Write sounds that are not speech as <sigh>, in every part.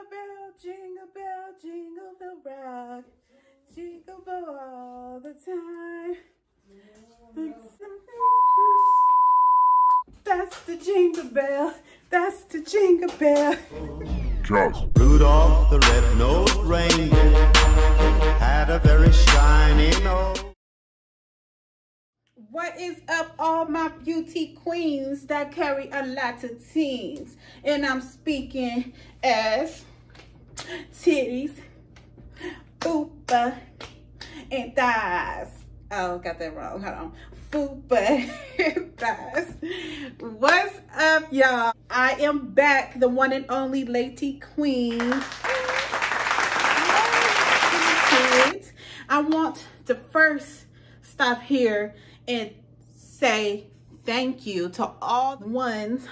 Jingle bell, jingle bell, jingle bell rock. Jingle bell all the time. That's the jingle bell. That's the jingle bell. Just Rudolph the red-nosed reindeer had a very shiny nose. What is up, all my beauty queens that carry a lot of teens? And I'm speaking as titties, boopa, and thighs. Oh, got that wrong. Hold on. Fupa thighs. What's up, y'all? I am back, the one and only Lady Queen. I want to first stop here and say thank you to all the ones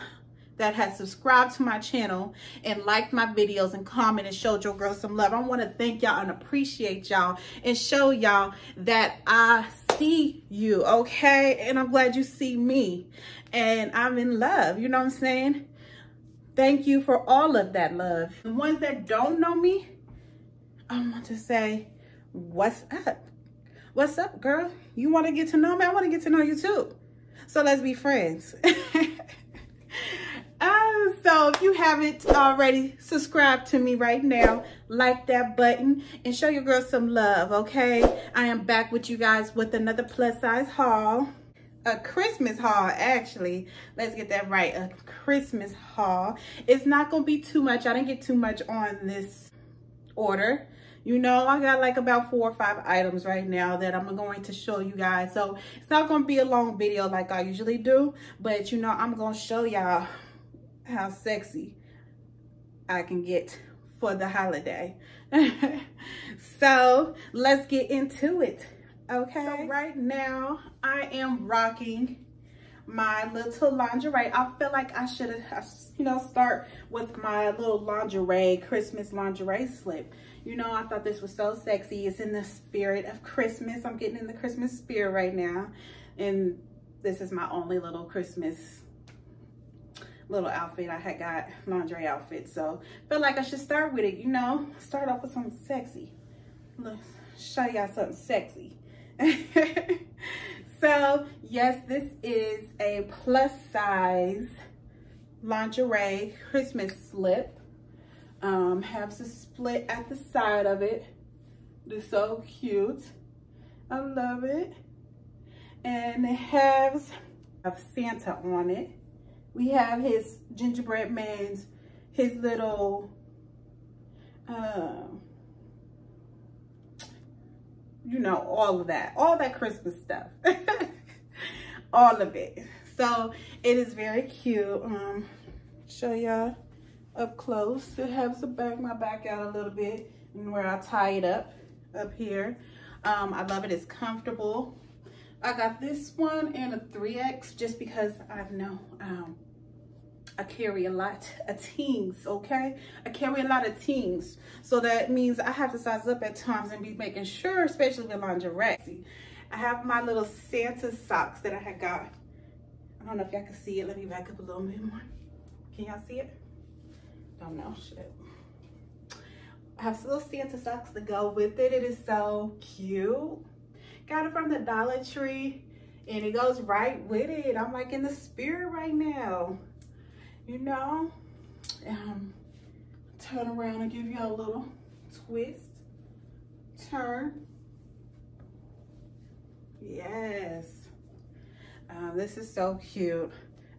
that has subscribed to my channel and liked my videos and comment and showed your girl some love. I want to thank y'all and appreciate y'all and show y'all that I see you, okay? And I'm glad you see me and I'm in love, you know what I'm saying? Thank you for all of that love. The ones that don't know me, I want to say, what's up? What's up, girl? You want to get to know me? I want to get to know you too. So let's be friends. <laughs> Uh, so if you haven't already subscribed to me right now, like that button and show your girl some love, okay? I am back with you guys with another plus size haul. A Christmas haul, actually. Let's get that right. A Christmas haul. It's not going to be too much. I didn't get too much on this order. You know, I got like about four or five items right now that I'm going to show you guys. So it's not going to be a long video like I usually do. But, you know, I'm going to show y'all how sexy I can get for the holiday. <laughs> so let's get into it. Okay. So right now I am rocking my little lingerie. I feel like I should you know, start with my little lingerie, Christmas lingerie slip. You know, I thought this was so sexy. It's in the spirit of Christmas. I'm getting in the Christmas spirit right now. And this is my only little Christmas little outfit. I had got lingerie outfit. So feel like I should start with it, you know, start off with something sexy. Let's show y'all something sexy. <laughs> so yes, this is a plus size lingerie Christmas slip. Um, has a split at the side of it. It's so cute. I love it. And it has Santa on it we have his gingerbread man's, his little, uh, you know, all of that, all that Christmas stuff, <laughs> all of it. So it is very cute. Um, show y'all up close. It helps to back my back out a little bit and where I tie it up up here. Um, I love it. It's comfortable. I got this one and a 3X just because I know um, I carry a lot of things, okay? I carry a lot of things. So that means I have to size up at times and be making sure, especially with lingerie. I have my little Santa socks that I had got. I don't know if y'all can see it. Let me back up a little bit more. Can y'all see it? Don't know, shit. I have little Santa socks to go with it. It is so cute. Got it from the Dollar Tree and it goes right with it. I'm like in the spirit right now you know, um, turn around and give you a little twist, turn. Yes. Um, this is so cute.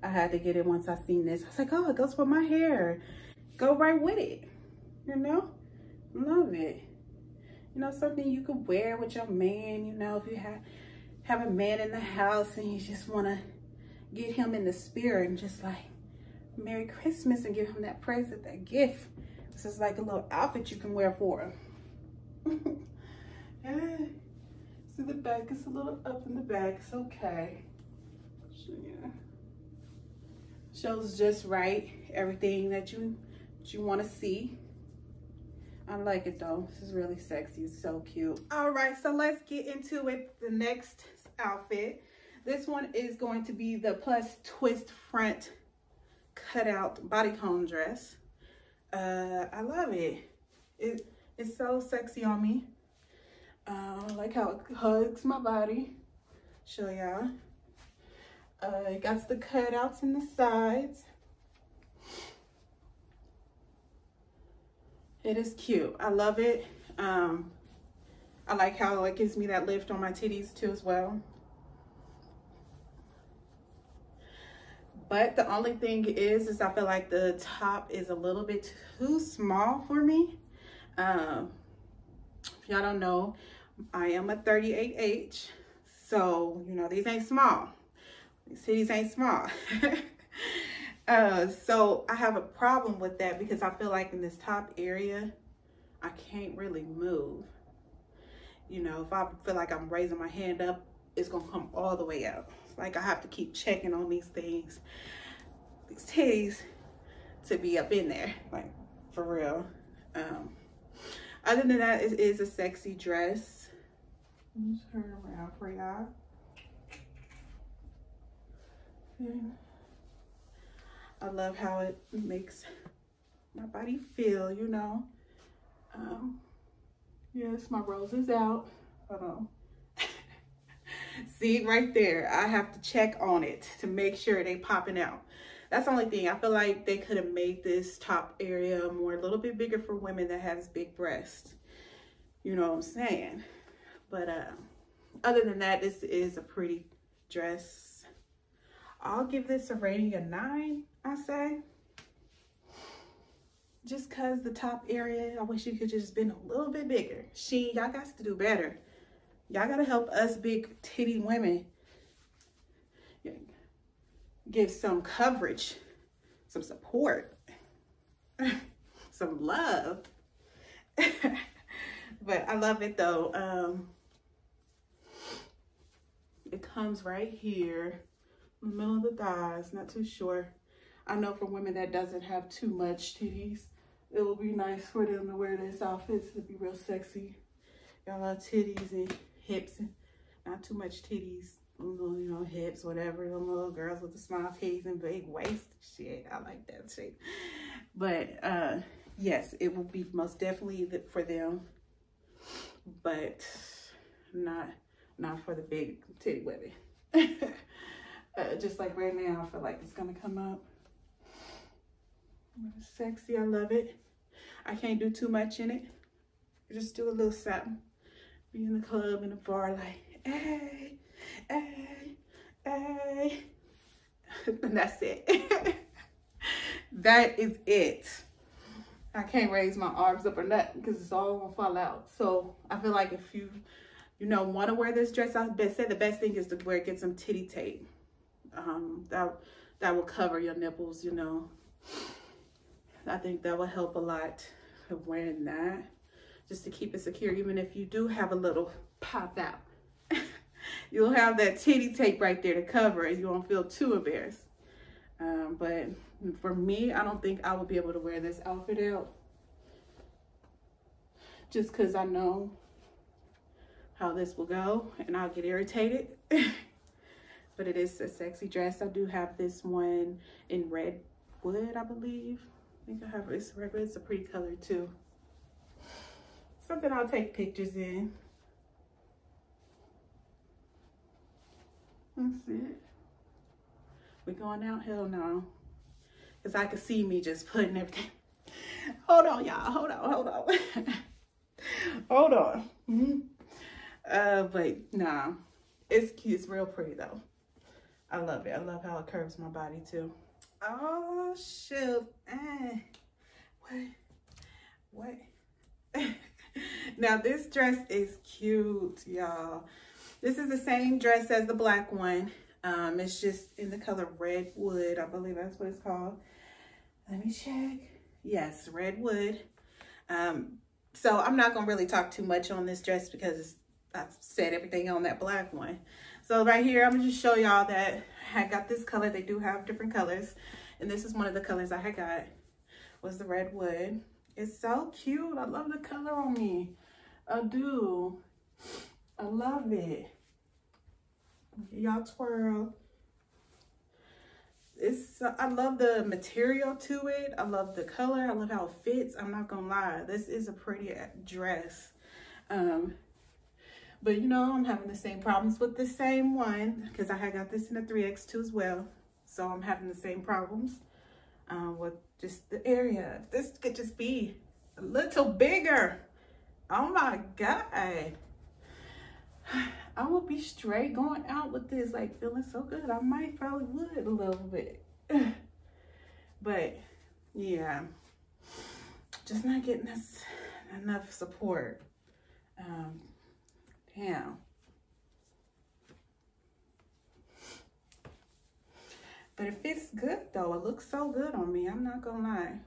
I had to get it once I seen this. I was like, oh, it goes for my hair. Go right with it, you know? Love it. You know, something you could wear with your man, you know, if you have, have a man in the house and you just want to get him in the spirit and just like Merry Christmas and give him that present, that gift. This is like a little outfit you can wear for him. <laughs> yeah. See the back, it's a little up in the back, it's okay. Yeah. Shows just right, everything that you, you wanna see. I like it though, this is really sexy, it's so cute. All right, so let's get into it, the next outfit. This one is going to be the plus twist front cutout bodycon dress. Uh, I love it. It It's so sexy on me. Uh, I like how it hugs my body. Show y'all. Uh, it got the cutouts in the sides. It is cute. I love it. Um, I like how it gives me that lift on my titties too as well. But the only thing is, is I feel like the top is a little bit too small for me. Um, if y'all don't know, I am a 38H. So, you know, these ain't small. These titties ain't small. <laughs> uh, so I have a problem with that because I feel like in this top area, I can't really move. You know, if I feel like I'm raising my hand up, it's gonna come all the way out. Like I have to keep checking on these things, these titties to be up in there, like for real. Um, other than that, it is a sexy dress. Turn around for y'all. I love how it makes my body feel, you know. Um, yes, my rose is out. Hold on. See right there, I have to check on it to make sure they popping out. That's the only thing. I feel like they could have made this top area more a little bit bigger for women that has big breasts. You know what I'm saying? But uh, other than that, this is a pretty dress. I'll give this a rating of nine, I say. Just cause the top area, I wish it could just been a little bit bigger. Shein, y'all got to do better. Y'all gotta help us big titty women give some coverage, some support, <laughs> some love. <laughs> but I love it though. Um, it comes right here in the middle of the thighs, not too sure. I know for women that doesn't have too much titties, it will be nice for them to wear this outfit to be real sexy. Got a lot of titties and hips not too much titties, you know, hips, whatever. Them little girls with the small titties and big waist. Shit, I like that shit. But uh, yes, it will be most definitely for them, but not not for the big titty women. <laughs> uh, just like right now, I feel like it's gonna come up. Sexy, I love it. I can't do too much in it. Just do a little something be in the club in the bar like, hey, hey, hey. <laughs> and that's it. <laughs> that is it. I can't raise my arms up or nothing because it's all gonna fall out. So I feel like if you, you know, want to wear this dress, I say the best thing is to wear get some titty tape. Um, that that will cover your nipples. You know, I think that will help a lot of wearing that just to keep it secure, even if you do have a little pop out. <laughs> You'll have that titty tape right there to cover and You won't feel too embarrassed. Um, but for me, I don't think I would be able to wear this outfit out. Just because I know how this will go and I'll get irritated. <laughs> but it is a sexy dress. I do have this one in red wood, I believe. I think I have this red. It's a pretty color too something I'll take pictures in. That's it. We're going out? Hell no. Because I could see me just putting everything. <laughs> hold on, y'all. Hold on, hold on. <laughs> hold on. Mm -hmm. Uh, but nah. It's cute. It's real pretty though. I love it. I love how it curves my body too. Oh, shoot. Eh. What? What? <laughs> <laughs> now this dress is cute, y'all. This is the same dress as the black one. Um, it's just in the color red wood. I believe that's what it's called. Let me check. Yes, red wood. Um, so I'm not gonna really talk too much on this dress because I've said everything on that black one. So right here, I'm gonna just show y'all that I got this color. They do have different colors. And this is one of the colors I had got was the red wood. It's so cute. I love the color on me. I do. I love it. Y'all twirl. it's, I love the material to it. I love the color. I love how it fits. I'm not gonna lie. This is a pretty dress. Um, but you know, I'm having the same problems with the same one because I had got this in a 3X2 as well. So I'm having the same problems um, with just the area. This could just be a little bigger. Oh my God. I will be straight going out with this, like feeling so good. I might probably would a little bit. <sighs> but yeah, just not getting this enough support. Um, damn. But it fits good though. It looks so good on me. I'm not gonna lie.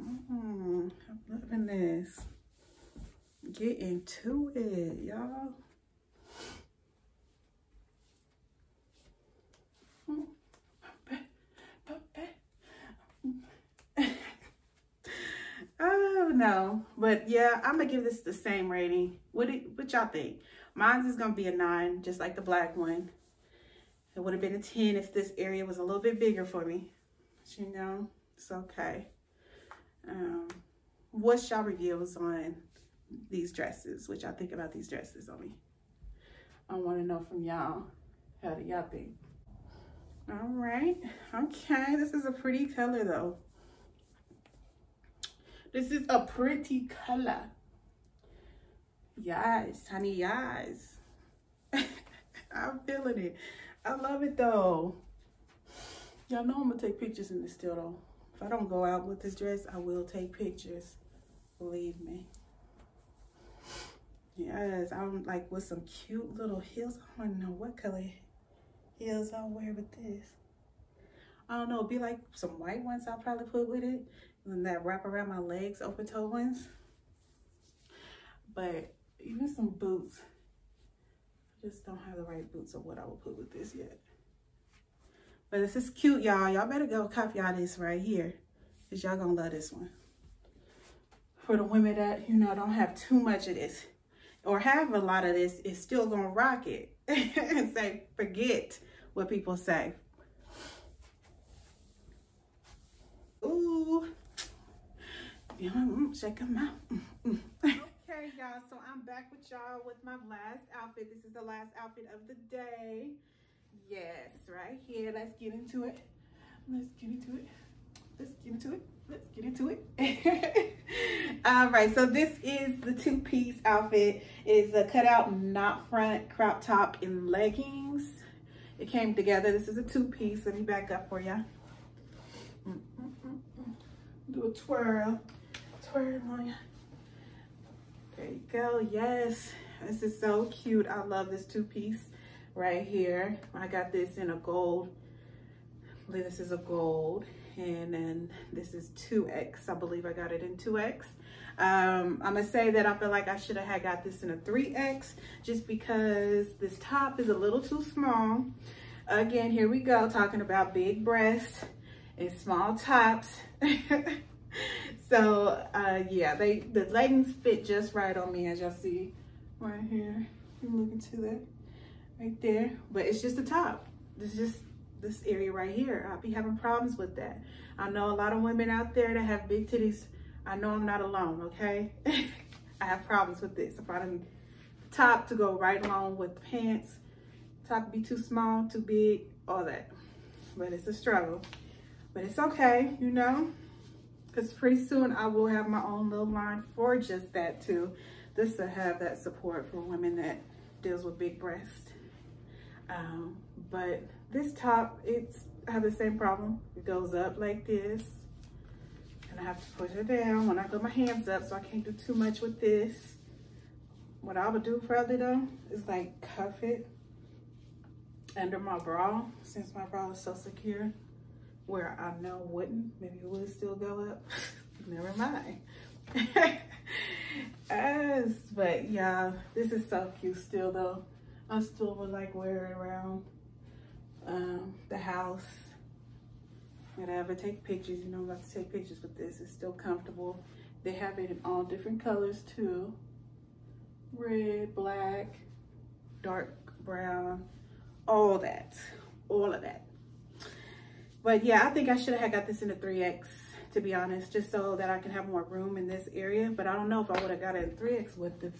Mm, I'm loving this. Get into it, y'all. oh no, but yeah, I'm gonna give this the same rating. What what y'all think? Mine's is gonna be a nine, just like the black one. It would have been a 10 if this area was a little bit bigger for me. But you know, it's okay. Um, what's y'all reviews on these dresses? What y'all think about these dresses on me? I want to know from y'all. How do y'all think? All right. Okay. This is a pretty color though. This is a pretty color. Yes, honey, yes. <laughs> I'm feeling it. I love it though. Y'all know I'm gonna take pictures in this still though. If I don't go out with this dress, I will take pictures. Believe me. Yes, I'm like with some cute little heels. I don't know what color heels I'll wear with this. I don't know, be like some white ones I'll probably put with it. And that wrap around my legs, open toe ones. But even some boots. I just don't have the right boots of what I will put with this yet. But this is cute, y'all. Y'all better go copy y'all this right here. Because y'all to love this one. For the women that, you know, don't have too much of this. Or have a lot of this, it's still to rock it. and <laughs> say, forget what people say. Yeah, mm, check them out. Mm, mm. okay, y'all. So I'm back with y'all with my last outfit. This is the last outfit of the day. Yes, right here. Let's get into it. Let's get into it. Let's get into it. Let's get into it. <laughs> All right, so this is the two-piece outfit. It is a cutout knot front crop top and leggings. It came together. This is a two-piece. Let me back up for y'all. Do a twirl. There you go. Yes. This is so cute. I love this two-piece right here. I got this in a gold. This is a gold. And then this is 2X. I believe I got it in 2X. Um, I'm gonna say that I feel like I should have had got this in a 3X just because this top is a little too small. Again, here we go, talking about big breasts and small tops. <laughs> so uh, yeah, they the leggings fit just right on me as y'all see right here. You look into that right there. But it's just the top. It's just this area right here. I'll be having problems with that. I know a lot of women out there that have big titties. I know I'm not alone, okay? <laughs> I have problems with this. If I didn't top to go right along with pants, top be too small, too big, all that. But it's a struggle. But it's okay, you know? Because pretty soon I will have my own little line for just that too. This to have that support for women that deals with big breasts. Um, but this top, it's I have the same problem. It goes up like this. And I have to push it down when I put my hands up, so I can't do too much with this. What I would do probably though, is like cuff it under my bra, since my bra is so secure, where I know wouldn't, maybe it would still go up. <laughs> Never mind. <laughs> yes, but yeah, this is so cute still though. I still would like wear it around um, the house. And I ever take pictures, you know, I'm about to take pictures with this. It's still comfortable. They have it in all different colors too. red, black, dark brown, all that, all of that. But yeah, I think I should have got this in a 3X, to be honest, just so that I can have more room in this area. But I don't know if I would have got it in 3X with the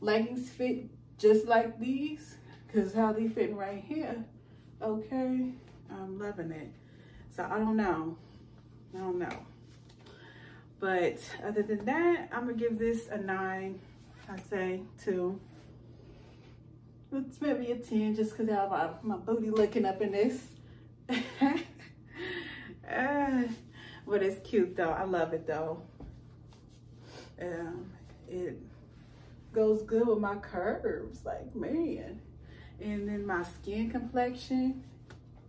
leggings fit just like these, because how they fit right here, okay? I'm loving it. So I don't know. I don't know. But other than that, I'm gonna give this a nine, I say two. It's maybe a 10 just cause I have my, my booty looking up in this. <laughs> but it's cute though. I love it though. Um, it goes good with my curves, like man. And then my skin complexion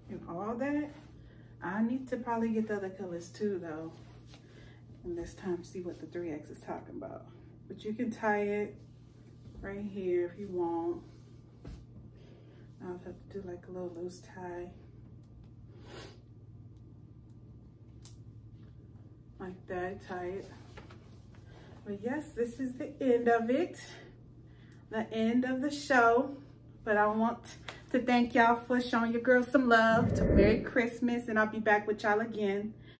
and all that. I need to probably get the other colors too though. And this time see what the 3X is talking about. But you can tie it right here if you want. I'll have to do like a little loose tie. Like that, tight. But yes, this is the end of it. The end of the show. But I want to thank y'all for showing your girls some love. Merry Christmas. And I'll be back with y'all again